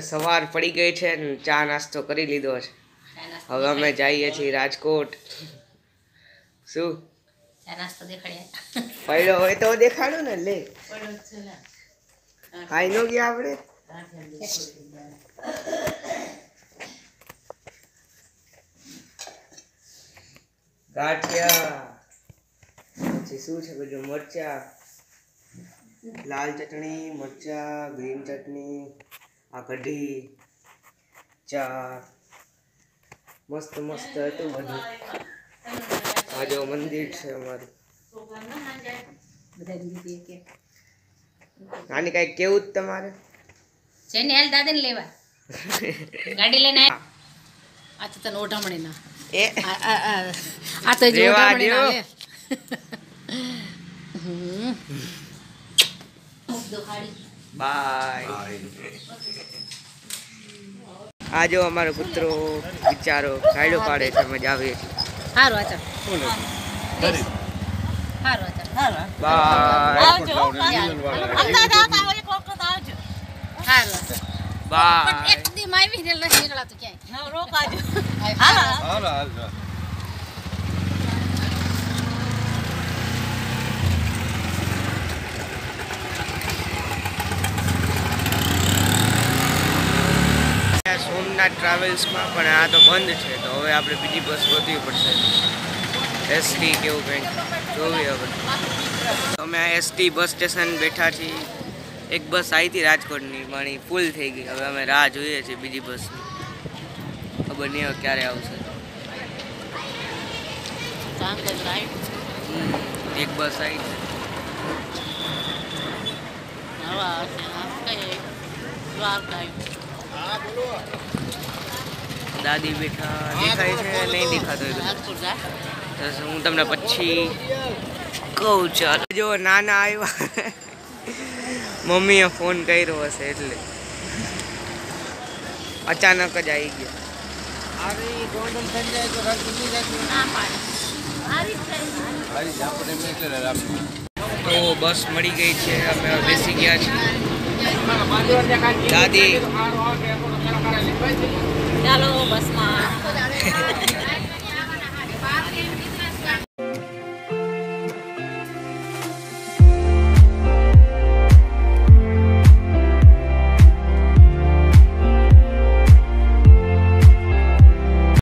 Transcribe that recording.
સવાર પડી ગઈ છે ને ચા નાસ્તો કરી લીધો છે. હવે અમે જઈએ છીએ રાજકોટ. શું? પડ્યો હોય તો દેખાડો ને લે. ખાઈ નો ગયા આપણે ગાંઠિયા પછી શું છે બધું? મરચા. લાલ ચટણી મરચા ગ્રીન ચટણી આ કઢી ચા. મસ્ત મસ્ત હતું બધું. આ જો મંદિર છે અમારું. નાની કઈ કેવું જ તમારે? જઈને હાલ દાદાને લેવા. ગાડી લઈને આ તો તને ઓઢામણી ના એ. આ આ આ. આ તો રેવા. બાય. આ જો અમારો કૂતરો બિચારો ગાયડો પાડે છે મજા આવે છે સારું આ બાય બાય હારું આ ચાલ. બાય એક દી માં આવી ને નથી નીકળાતું ક્યાંય સોમનાથ ટ્રાવેલ્સમાં પણ આ તો બંધ છે તો હવે આપણે બીજી બસ ગોતવી પડશે એસટી કેવું કંઈક જોવી હવે અમે આ એસટી બસ સ્ટેશન બેઠા છીએ એક બસ આવી હતી રાજકોટની, પણ ફૂલ થઈ ગઈ. હવે અમે રાહ જોઈએ છીએ બીજી બસની. ખબર નહીં હવે ક્યારે આવશે. એક બસ આવી છે. દાદી બેઠા, દેખાય છે? નહીં દેખાતો. હું તમને પછી કહું, ચાલો. જો, નાના આવ્યા. મમ્મીએ ફોન કર્યો હશે એટલે. અચાનક જ આવી ગયો. તો બસ મળી ગઈ છે અમે બેસી ગયા છીએ. દાદી. ચાલો બસમાં.